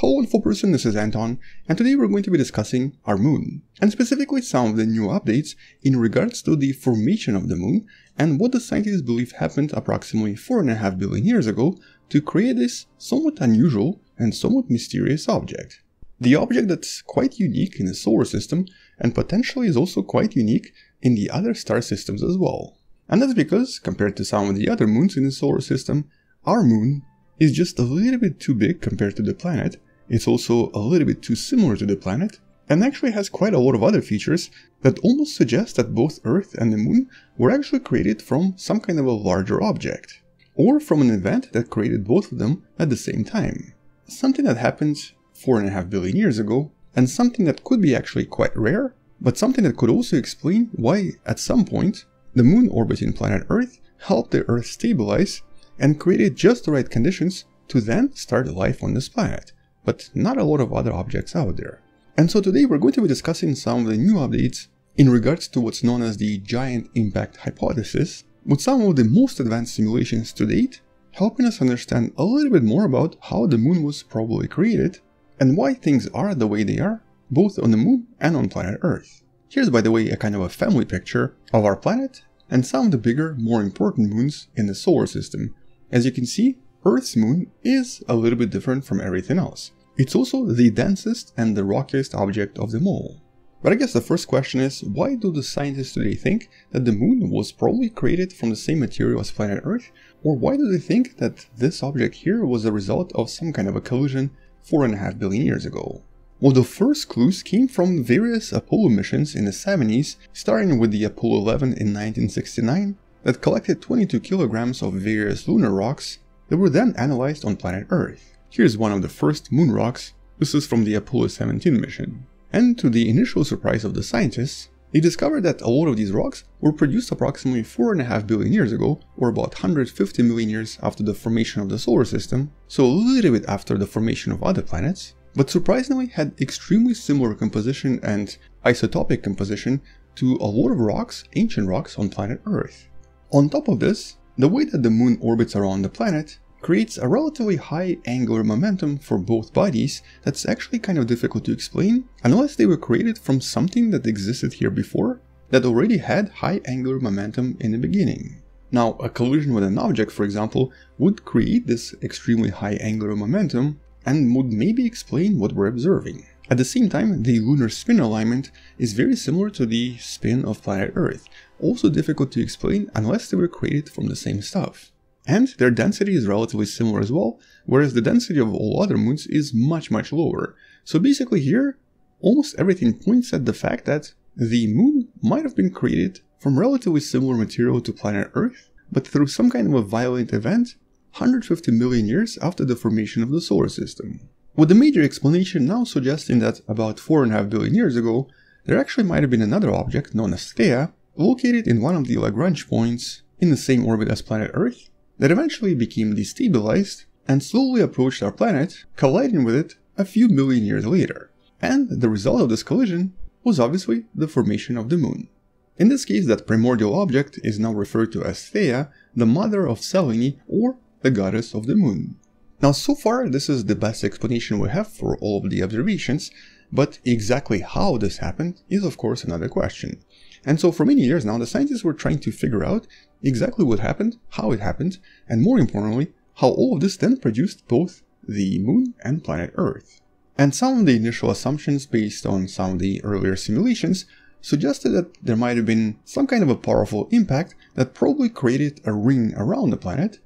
Hello wonderful person, this is Anton, and today we're going to be discussing our moon, and specifically some of the new updates in regards to the formation of the moon and what the scientists believe happened approximately 4.5 billion years ago to create this somewhat unusual and somewhat mysterious object. The object that's quite unique in the solar system and potentially is also quite unique in the other star systems as well. And that's because, compared to some of the other moons in the solar system, our moon is just a little bit too big compared to the planet it's also a little bit too similar to the planet, and actually has quite a lot of other features that almost suggest that both Earth and the Moon were actually created from some kind of a larger object, or from an event that created both of them at the same time. Something that happened 4.5 billion years ago, and something that could be actually quite rare, but something that could also explain why, at some point, the Moon orbiting planet Earth helped the Earth stabilize and created just the right conditions to then start life on this planet but not a lot of other objects out there. And so today we're going to be discussing some of the new updates in regards to what's known as the giant impact hypothesis, with some of the most advanced simulations to date, helping us understand a little bit more about how the moon was probably created and why things are the way they are, both on the moon and on planet Earth. Here's by the way a kind of a family picture of our planet and some of the bigger, more important moons in the solar system. As you can see, Earth's moon is a little bit different from everything else. It's also the densest and the rockiest object of them all. But I guess the first question is, why do the scientists today think that the moon was probably created from the same material as planet Earth? Or why do they think that this object here was a result of some kind of a collision 4.5 billion years ago? Well, the first clues came from various Apollo missions in the 70s, starting with the Apollo 11 in 1969, that collected 22 kilograms of various lunar rocks that were then analyzed on planet Earth. Here's one of the first moon rocks, this is from the Apollo 17 mission. And to the initial surprise of the scientists, they discovered that a lot of these rocks were produced approximately 4.5 billion years ago, or about 150 million years after the formation of the solar system, so a little bit after the formation of other planets, but surprisingly had extremely similar composition and isotopic composition to a lot of rocks, ancient rocks on planet Earth. On top of this, the way that the moon orbits around the planet creates a relatively high angular momentum for both bodies that's actually kind of difficult to explain unless they were created from something that existed here before that already had high angular momentum in the beginning. Now, a collision with an object, for example, would create this extremely high angular momentum and would maybe explain what we're observing. At the same time, the lunar spin alignment is very similar to the spin of planet Earth, also difficult to explain unless they were created from the same stuff. And their density is relatively similar as well, whereas the density of all other moons is much much lower. So basically here, almost everything points at the fact that the moon might have been created from relatively similar material to planet Earth, but through some kind of a violent event 150 million years after the formation of the solar system with the major explanation now suggesting that about 4.5 billion years ago, there actually might have been another object known as Theia, located in one of the Lagrange points in the same orbit as planet Earth, that eventually became destabilized and slowly approached our planet, colliding with it a few million years later. And the result of this collision was obviously the formation of the moon. In this case, that primordial object is now referred to as Theia, the mother of Selene or the goddess of the moon. Now so far this is the best explanation we have for all of the observations, but exactly how this happened is of course another question. And so for many years now the scientists were trying to figure out exactly what happened, how it happened, and more importantly, how all of this then produced both the moon and planet Earth. And some of the initial assumptions based on some of the earlier simulations suggested that there might have been some kind of a powerful impact that probably created a ring around the planet,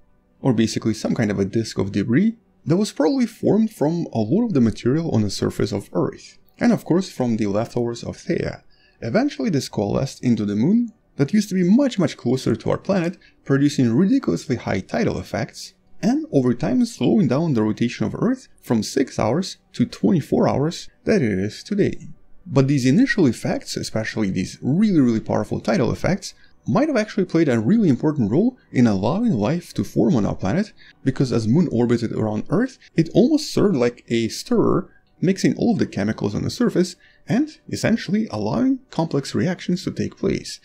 or basically some kind of a disk of debris that was probably formed from a lot of the material on the surface of Earth, and of course from the leftovers of Theia. Eventually this coalesced into the moon that used to be much much closer to our planet, producing ridiculously high tidal effects, and over time slowing down the rotation of Earth from 6 hours to 24 hours that it is today. But these initial effects, especially these really really powerful tidal effects, might have actually played a really important role in allowing life to form on our planet, because as Moon orbited around Earth, it almost served like a stirrer, mixing all of the chemicals on the surface and essentially allowing complex reactions to take place.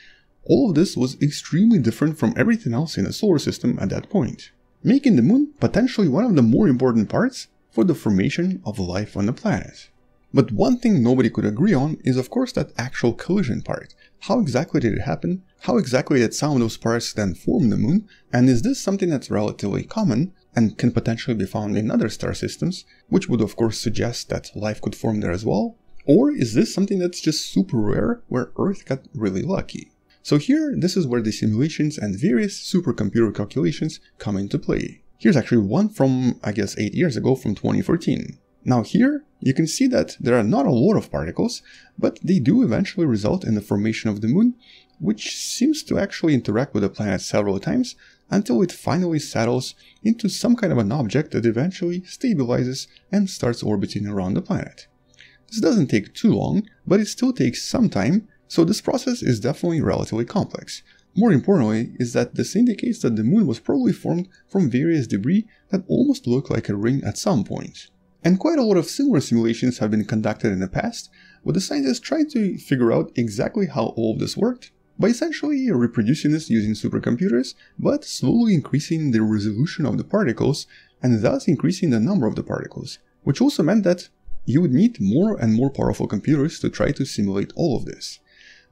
All of this was extremely different from everything else in the solar system at that point, making the Moon potentially one of the more important parts for the formation of life on the planet. But one thing nobody could agree on is of course that actual collision part. How exactly did it happen? How exactly did some of those parts then form the moon? And is this something that's relatively common and can potentially be found in other star systems, which would of course suggest that life could form there as well? Or is this something that's just super rare where Earth got really lucky? So here, this is where the simulations and various supercomputer calculations come into play. Here's actually one from, I guess, 8 years ago from 2014. Now here, you can see that there are not a lot of particles, but they do eventually result in the formation of the moon, which seems to actually interact with the planet several times until it finally settles into some kind of an object that eventually stabilizes and starts orbiting around the planet. This doesn't take too long, but it still takes some time, so this process is definitely relatively complex. More importantly is that this indicates that the moon was probably formed from various debris that almost look like a ring at some point. And quite a lot of similar simulations have been conducted in the past, with the scientists trying to figure out exactly how all of this worked, by essentially reproducing this using supercomputers, but slowly increasing the resolution of the particles, and thus increasing the number of the particles, which also meant that you would need more and more powerful computers to try to simulate all of this.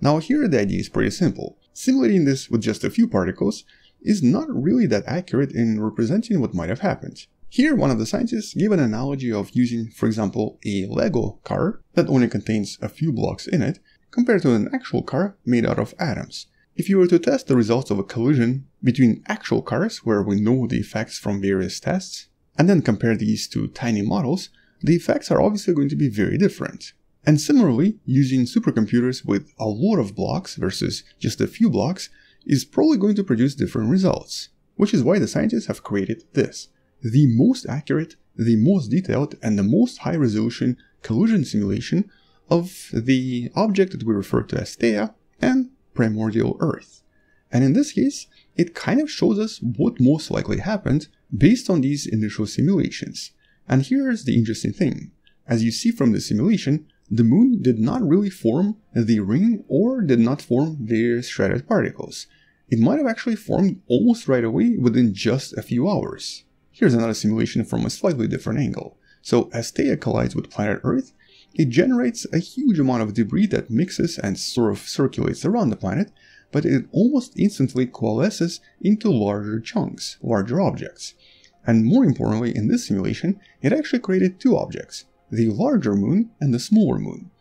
Now here the idea is pretty simple. Simulating this with just a few particles is not really that accurate in representing what might have happened. Here, one of the scientists gave an analogy of using, for example, a Lego car that only contains a few blocks in it, compared to an actual car made out of atoms. If you were to test the results of a collision between actual cars, where we know the effects from various tests, and then compare these to tiny models, the effects are obviously going to be very different. And similarly, using supercomputers with a lot of blocks versus just a few blocks is probably going to produce different results, which is why the scientists have created this the most accurate, the most detailed, and the most high resolution collision simulation of the object that we refer to as Theia and primordial Earth. And in this case, it kind of shows us what most likely happened based on these initial simulations. And here's the interesting thing. As you see from the simulation, the moon did not really form the ring or did not form various shredded particles. It might have actually formed almost right away within just a few hours. Here's another simulation from a slightly different angle. So as Theia collides with planet Earth, it generates a huge amount of debris that mixes and sort of circulates around the planet, but it almost instantly coalesces into larger chunks, larger objects. And more importantly, in this simulation, it actually created two objects, the larger moon and the smaller moon.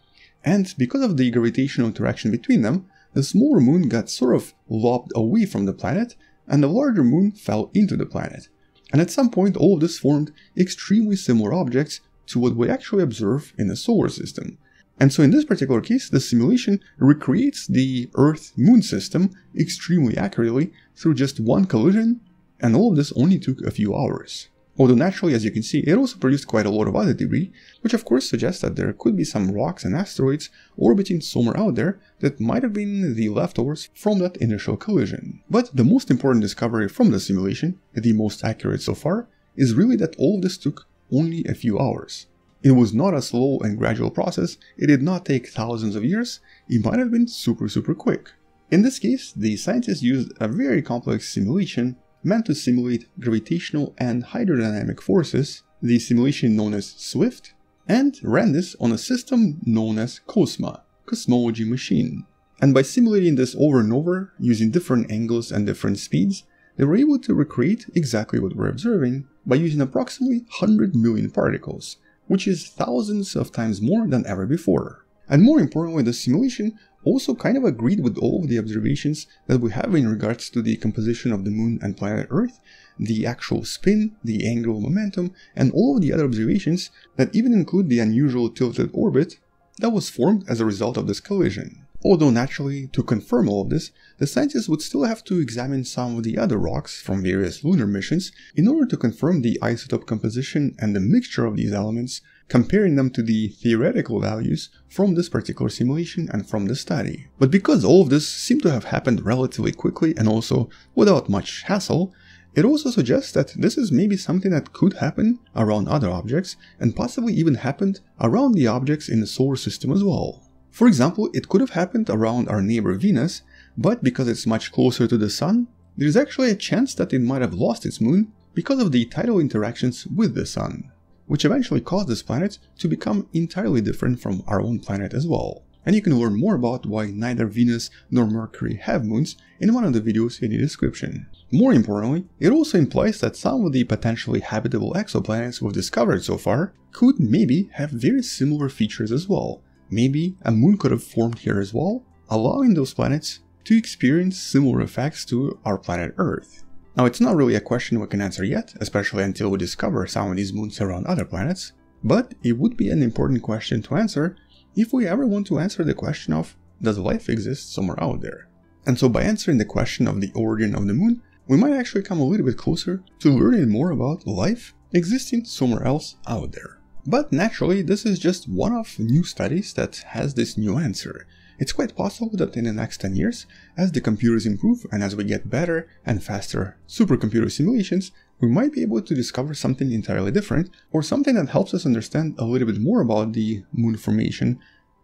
And because of the gravitational interaction between them, the smaller moon got sort of lobbed away from the planet, and the larger moon fell into the planet and at some point all of this formed extremely similar objects to what we actually observe in the solar system. And so in this particular case, the simulation recreates the Earth-Moon system extremely accurately through just one collision, and all of this only took a few hours. Although naturally, as you can see, it also produced quite a lot of other debris, which of course suggests that there could be some rocks and asteroids orbiting somewhere out there that might have been the leftovers from that initial collision. But the most important discovery from the simulation, the most accurate so far, is really that all of this took only a few hours. It was not a slow and gradual process, it did not take thousands of years, it might have been super super quick. In this case, the scientists used a very complex simulation meant to simulate gravitational and hydrodynamic forces, the simulation known as SWIFT, and ran this on a system known as COSMA, Cosmology Machine. And by simulating this over and over, using different angles and different speeds, they were able to recreate exactly what we're observing by using approximately 100 million particles, which is thousands of times more than ever before. And more importantly, the simulation also kind of agreed with all of the observations that we have in regards to the composition of the moon and planet Earth, the actual spin, the angular momentum, and all of the other observations that even include the unusual tilted orbit that was formed as a result of this collision. Although naturally, to confirm all of this, the scientists would still have to examine some of the other rocks from various lunar missions in order to confirm the isotope composition and the mixture of these elements comparing them to the theoretical values from this particular simulation and from the study. But because all of this seemed to have happened relatively quickly and also without much hassle, it also suggests that this is maybe something that could happen around other objects and possibly even happened around the objects in the solar system as well. For example, it could have happened around our neighbor Venus, but because it's much closer to the Sun, there's actually a chance that it might have lost its moon because of the tidal interactions with the Sun. Which eventually caused this planet to become entirely different from our own planet as well. And you can learn more about why neither Venus nor Mercury have moons in one of the videos in the description. More importantly, it also implies that some of the potentially habitable exoplanets we've discovered so far could maybe have very similar features as well. Maybe a moon could have formed here as well, allowing those planets to experience similar effects to our planet Earth. Now it's not really a question we can answer yet, especially until we discover some of these moons around other planets, but it would be an important question to answer if we ever want to answer the question of does life exist somewhere out there? And so by answering the question of the origin of the moon, we might actually come a little bit closer to learning more about life existing somewhere else out there. But naturally, this is just one of new studies that has this new answer. It's quite possible that in the next 10 years, as the computers improve and as we get better and faster supercomputer simulations, we might be able to discover something entirely different, or something that helps us understand a little bit more about the moon formation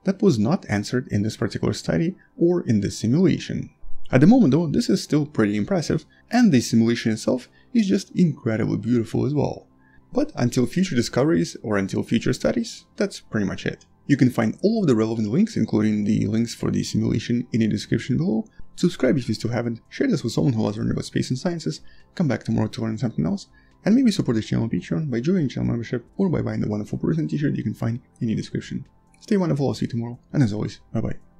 that was not answered in this particular study or in this simulation. At the moment though, this is still pretty impressive, and the simulation itself is just incredibly beautiful as well. But until future discoveries or until future studies, that's pretty much it. You can find all of the relevant links, including the links for the simulation in the description below. Subscribe if you still haven't, share this with someone who loves learning about space and sciences, come back tomorrow to learn something else, and maybe support this channel on Patreon by joining channel membership or by buying the wonderful person t-shirt you can find in the description. Stay wonderful, I'll see you tomorrow, and as always, bye bye.